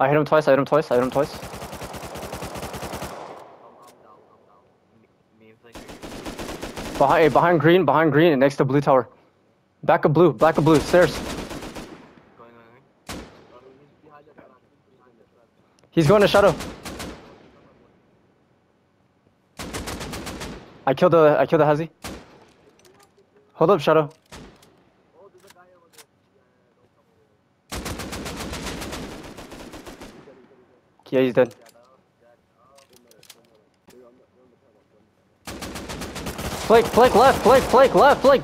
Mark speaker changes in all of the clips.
Speaker 1: I hit him twice, I hit him twice, I hit him twice. Behind, eh, behind green, behind green, and next to blue tower. Back of blue, back of blue, stairs.
Speaker 2: He's
Speaker 1: going to shadow. I killed the, I killed the Hazy. Hold up, shadow.
Speaker 2: Oh, there's a guy over there. Yeah, yeah, don't come over.
Speaker 1: Yeah, he's dead.
Speaker 2: Yeah, down, yeah, down. In the, in the, they're on the, they're on the padlock, they're on the
Speaker 1: Flake, Flake, left, Flake, Flake, left, Flake.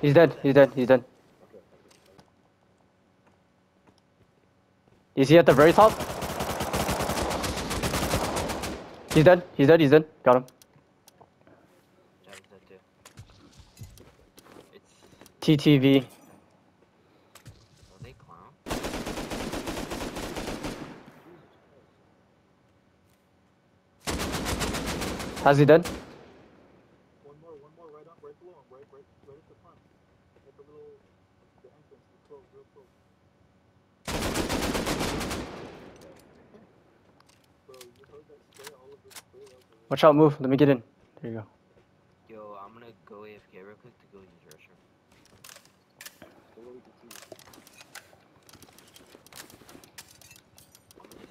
Speaker 1: He's dead, he's dead, he's dead. Is he at the very top? He's dead, he's dead, he's dead. Got him. TTV. Has he dead?
Speaker 2: One more, one more, right up, right below him, right, right, right at the front. At the little, the entrance, the close, real close.
Speaker 1: Watch out, move. Let me get in. There you go.
Speaker 3: Yo, I'm gonna go AFK real quick to go use the restroom.
Speaker 2: the way we can see.
Speaker 3: I'm gonna just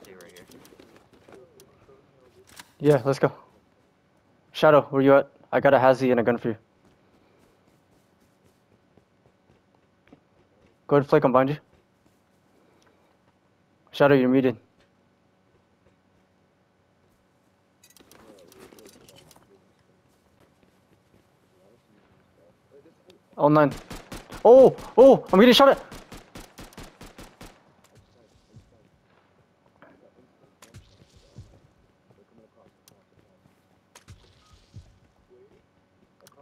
Speaker 3: stay right here.
Speaker 1: Yeah, let's go. Shadow, where you at? I got a hazy and a gun for you. Go ahead, Flake, I'm behind you. Shadow, you're muted. Nine. Oh, oh, I'm getting shot at.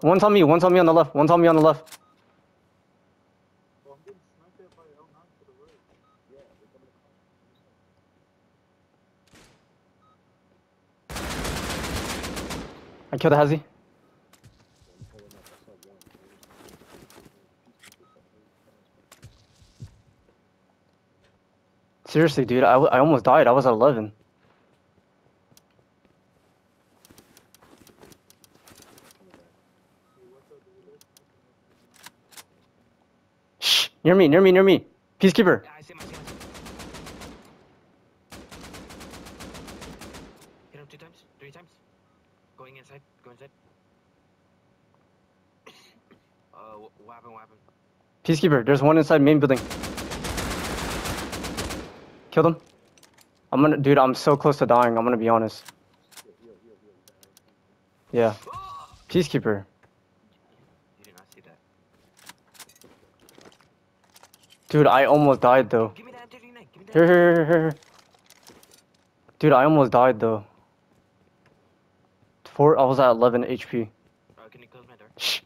Speaker 1: One's on me, one's on me on the left, one's on me on the left.
Speaker 2: Oh, I'm getting sniped at by L9 to the right. Yeah, they're coming across.
Speaker 1: I killed a hazy. Seriously, dude, I, I almost died. I was at 11. Shh! Near me, near me, near me. Peacekeeper.
Speaker 3: Hit him two times, three times. Going inside, go inside. uh, what happened, what happened?
Speaker 1: Peacekeeper, there's one inside main building. Kill them. I'm gonna, dude, I'm so close to dying. I'm gonna be honest. Yeah. Peacekeeper. Dude, I almost died though. Here, here, here, here. Dude, I almost died though. Four, I was at 11 HP. Can you close my door? Shh.